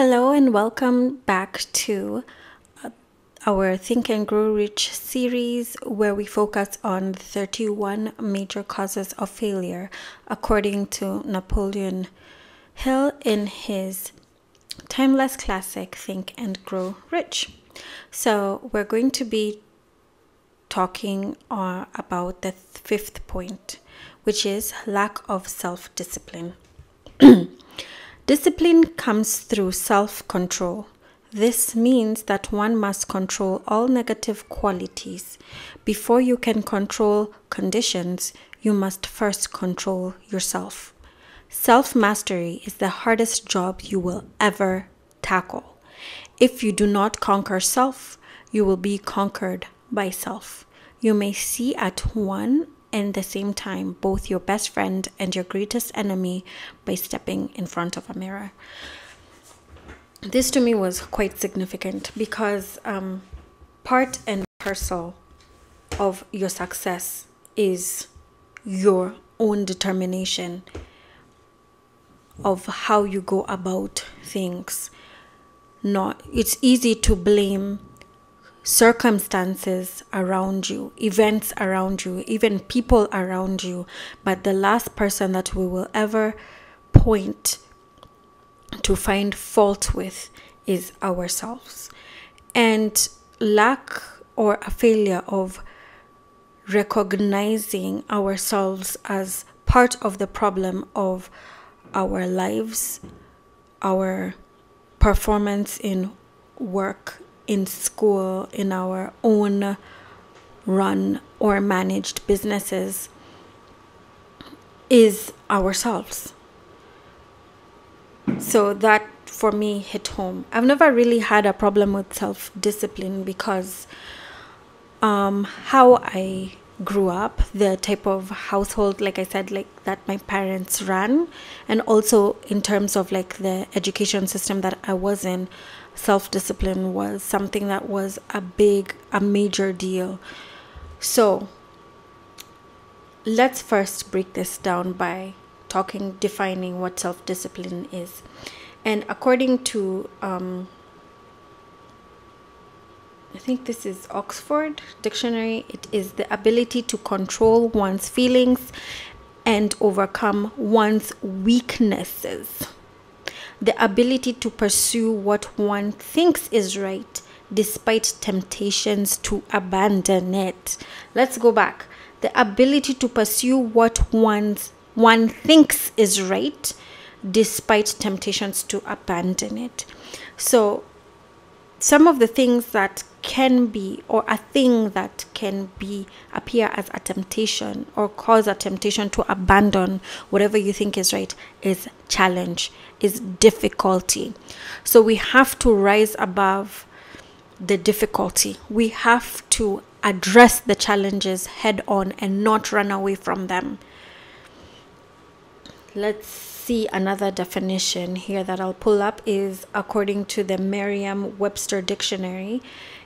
Hello and welcome back to uh, our Think and Grow Rich series where we focus on 31 major causes of failure according to Napoleon Hill in his timeless classic Think and Grow Rich. So, we're going to be talking uh, about the fifth point, which is lack of self discipline. Discipline comes through self control. This means that one must control all negative qualities. Before you can control conditions, you must first control yourself. Self mastery is the hardest job you will ever tackle. If you do not conquer self, you will be conquered by self. You may see at one and the same time both your best friend and your greatest enemy by stepping in front of a mirror. This to me was quite significant because um, part and parcel of your success is your own determination of how you go about things. Not it's easy to blame circumstances around you, events around you, even people around you. But the last person that we will ever point to find fault with is ourselves. And lack or a failure of recognizing ourselves as part of the problem of our lives, our performance in work, in school, in our own run or managed businesses is ourselves. So that for me hit home. I've never really had a problem with self discipline because um, how I grew up, the type of household, like I said, like that my parents ran, and also in terms of like the education system that I was in, self discipline was something that was a big, a major deal. So let's first break this down by talking, defining what self discipline is. And according to, um, I think this is Oxford Dictionary, it is the ability to control one's feelings and overcome one's weaknesses the ability to pursue what one thinks is right despite temptations to abandon it. Let's go back. The ability to pursue what one's one thinks is right despite temptations to abandon it. So some of the things that can be or a thing that can be appear as a temptation or cause a temptation to abandon whatever you think is right is challenge is difficulty. So we have to rise above the difficulty. We have to address the challenges head on and not run away from them. Let's see another definition here that I'll pull up is according to the Merriam-Webster dictionary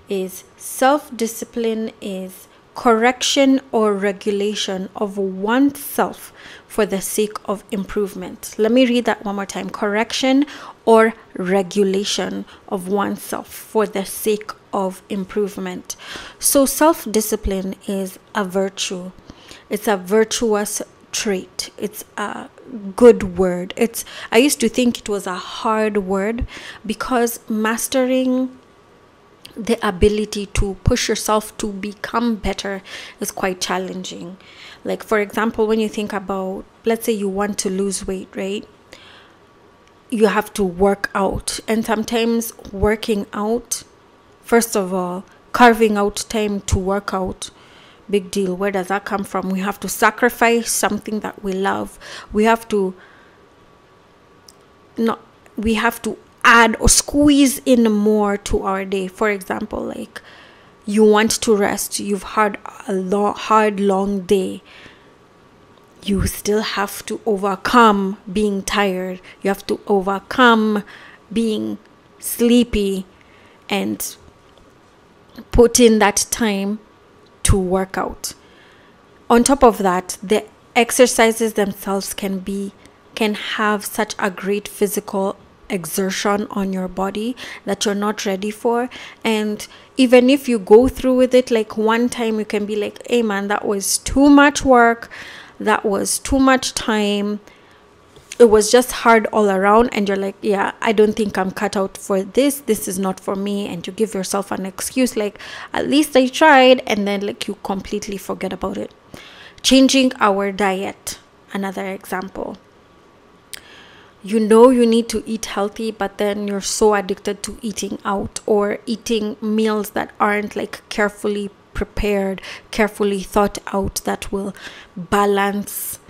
is self-discipline is correction or regulation of oneself for the sake of improvement. Let me read that one more time. Correction or regulation of oneself for the sake of improvement. So self-discipline is a virtue. It's a virtuous trait. It's a good word. It's I used to think it was a hard word because mastering the ability to push yourself to become better is quite challenging. Like for example, when you think about let's say you want to lose weight, right? You have to work out and sometimes working out first of all, carving out time to work out big deal. Where does that come from? We have to sacrifice something that we love. We have to not we have to add or squeeze in more to our day. For example, like you want to rest, you've had a long, hard, long day. You still have to overcome being tired. You have to overcome being sleepy and put in that time to work out. On top of that, the exercises themselves can be can have such a great physical exertion on your body that you're not ready for. And even if you go through with it like one time you can be like hey man that was too much work. That was too much time it was just hard all around and you're like yeah i don't think i'm cut out for this. This is not for me. And you give yourself an excuse like at least i tried. And then like you completely forget about it. Changing our diet another example. You know you need to eat healthy but then you're so addicted to eating out or eating meals that aren't like carefully prepared carefully thought out that will balance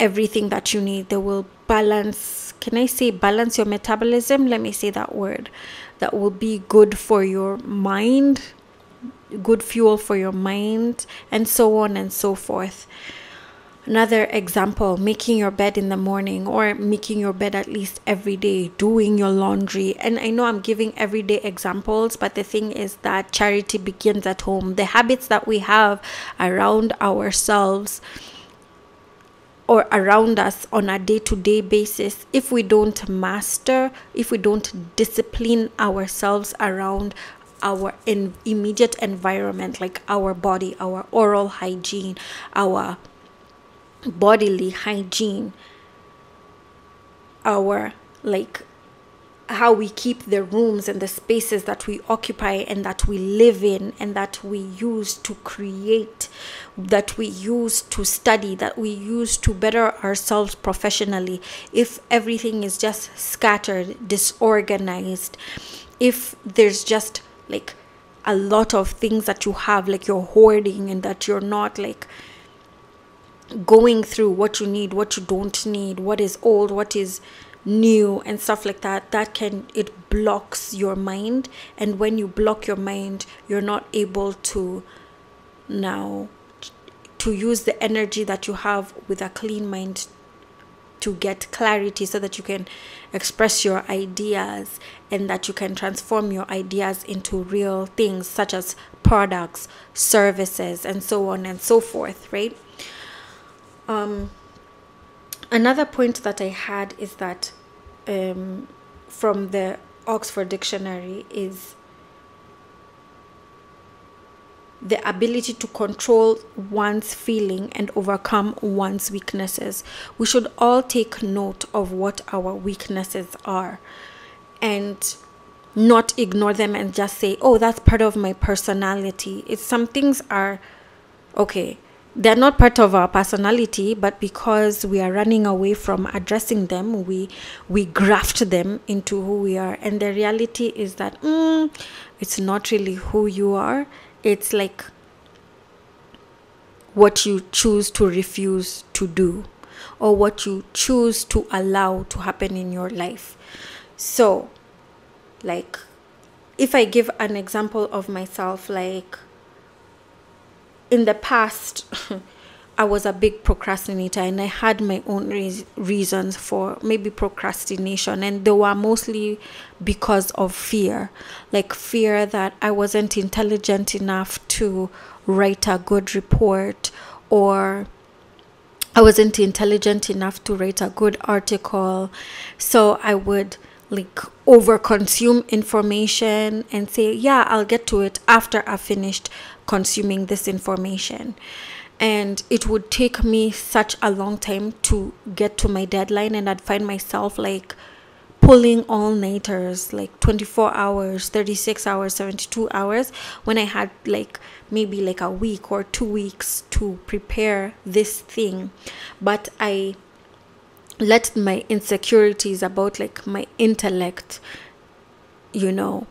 everything that you need they will balance can i say balance your metabolism let me say that word that will be good for your mind good fuel for your mind and so on and so forth Another example, making your bed in the morning or making your bed at least every day, doing your laundry. And I know I'm giving everyday examples, but the thing is that charity begins at home. The habits that we have around ourselves or around us on a day to day basis, if we don't master, if we don't discipline ourselves around our in immediate environment, like our body, our oral hygiene, our bodily hygiene our like how we keep the rooms and the spaces that we occupy and that we live in and that we use to create that we use to study that we use to better ourselves professionally. If everything is just scattered disorganized if there's just like a lot of things that you have like you're hoarding and that you're not like going through what you need, what you don't need, what is old, what is new and stuff like that that can it blocks your mind and when you block your mind you're not able to now to use the energy that you have with a clean mind to get clarity so that you can express your ideas and that you can transform your ideas into real things such as products, services, and so on and so forth, right? Um, another point that I had is that um, from the Oxford Dictionary is the ability to control one's feeling and overcome one's weaknesses. We should all take note of what our weaknesses are and not ignore them and just say, oh, that's part of my personality. It's some things are okay they're not part of our personality but because we are running away from addressing them we we graft them into who we are. And the reality is that mm, it's not really who you are. It's like what you choose to refuse to do or what you choose to allow to happen in your life. So like if i give an example of myself like in the past, I was a big procrastinator and I had my own re- reasons for maybe procrastination, and they were mostly because of fear like fear that I wasn't intelligent enough to write a good report or I wasn't intelligent enough to write a good article. So I would like over consume information and say, yeah, I'll get to it after I've finished consuming this information. And it would take me such a long time to get to my deadline, and I'd find myself like pulling all nighters like 24 hours 36 hours 72 hours when i had like maybe like a week or two weeks to prepare this thing but i let my insecurities about like my intellect you know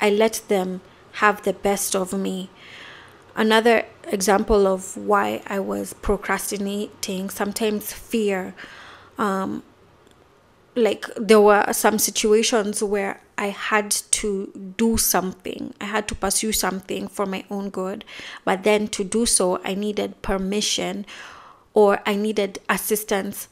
i let them have the best of me. Another example of why I was procrastinating, sometimes fear. Um, like there were some situations where I had to do something, I had to pursue something for my own good, but then to do so, I needed permission or I needed assistance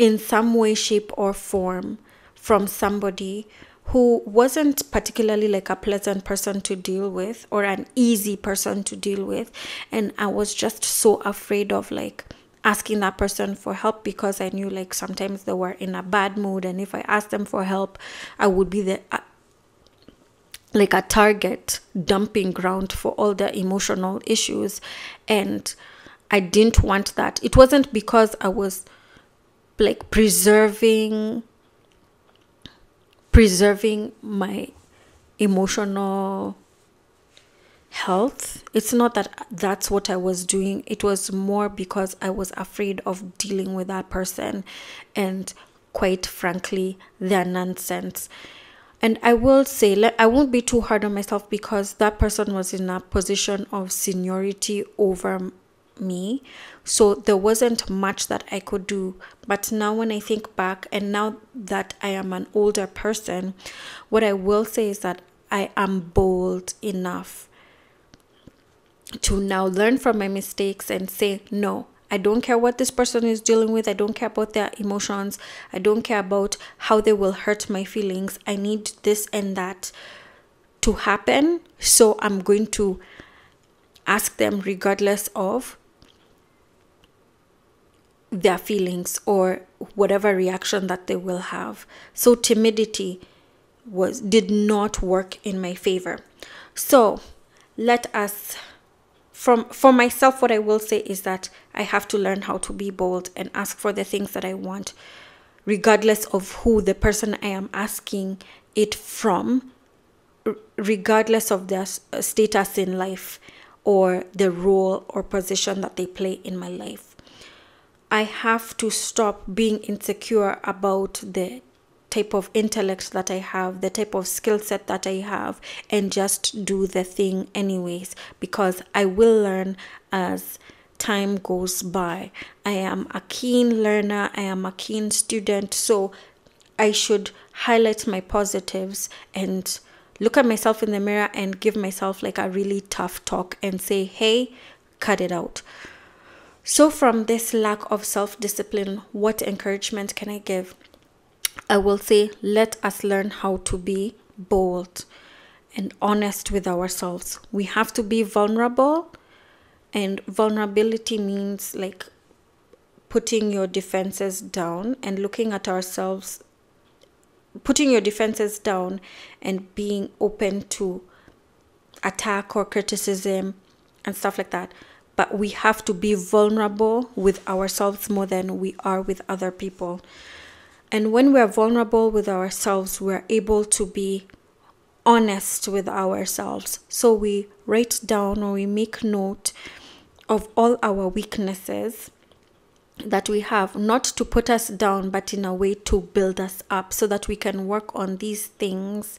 in some way, shape, or form from somebody who wasn't particularly like a pleasant person to deal with or an easy person to deal with. And i was just so afraid of like asking that person for help because I knew like sometimes they were in a bad mood. And if I asked them for help, I would be the uh, like a target dumping ground for all the emotional issues. And I didn't want that. It wasn't because I was like preserving preserving my emotional health. It's not that that's what I was doing. It was more because I was afraid of dealing with that person and quite frankly, their nonsense. And I will say, I won't be too hard on myself because that person was in a position of seniority over me. So there wasn't much that I could do. But now, when I think back, and now that I am an older person, what I will say is that I am bold enough to now learn from my mistakes and say, no, I don't care what this person is dealing with. I don't care about their emotions. I don't care about how they will hurt my feelings. I need this and that to happen. So I'm going to ask them regardless of their feelings or whatever reaction that they will have. So timidity was did not work in my favor. So let us from for myself what i will say is that i have to learn how to be bold and ask for the things that i want regardless of who the person i am asking it from regardless of their uh, status in life or the role or position that they play in my life i have to stop being insecure about the type of intellect that I have, the type of skill set that I have, and just do the thing anyways because I will learn as time goes by. I am a keen learner, I am a keen student, so I should highlight my positives and look at myself in the mirror and give myself like a really tough talk and say, hey, cut it out. So, from this lack of self discipline, what encouragement can I give? I will say, let us learn how to be bold and honest with ourselves. We have to be vulnerable, and vulnerability means like putting your defenses down and looking at ourselves, putting your defenses down and being open to attack or criticism and stuff like that. But we have to be vulnerable with ourselves more than we are with other people. And when we're vulnerable with ourselves, we're able to be honest with ourselves. So we write down or we make note of all our weaknesses that we have, not to put us down, but in a way to build us up so that we can work on these things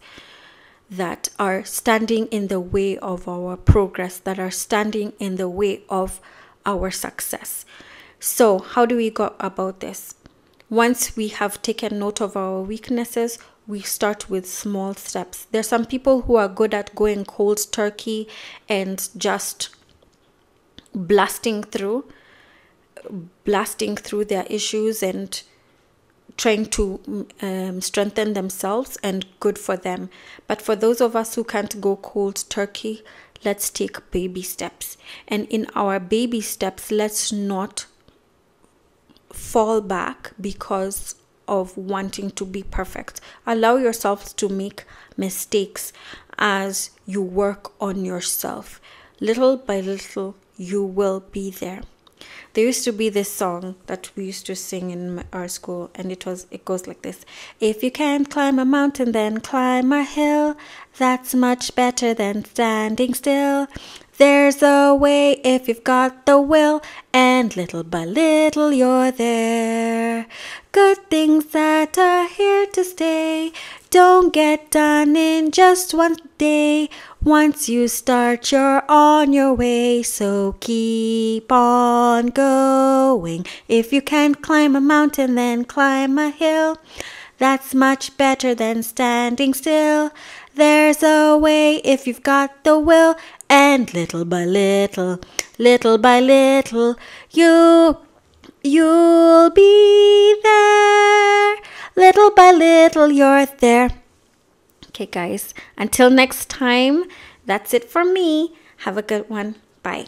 that are standing in the way of our progress, that are standing in the way of our success. So, how do we go about this? Once we have taken note of our weaknesses, we start with small steps. There are some people who are good at going cold turkey and just blasting through, blasting through their issues and trying to um, strengthen themselves, and good for them. But for those of us who can't go cold turkey, let's take baby steps. And in our baby steps, let's not fall back because of wanting to be perfect. Allow yourself to make mistakes as you work on yourself. Little by little, you will be there. There used to be this song that we used to sing in our school, and it was it goes like this: If you can't climb a mountain, then climb a hill. That's much better than standing still. There's a way if you've got the will, and little by little you're there. Good things that are here to stay don't get done in just one day. Once you start, you're on your way, so keep on going. If you can't climb a mountain, then climb a hill. That's much better than standing still. There's a way if you've got the will, and little by little, little by little, you you'll be there. Little by little, you're there. Okay, guys, until next time, that's it for me. Have a good one. Bye.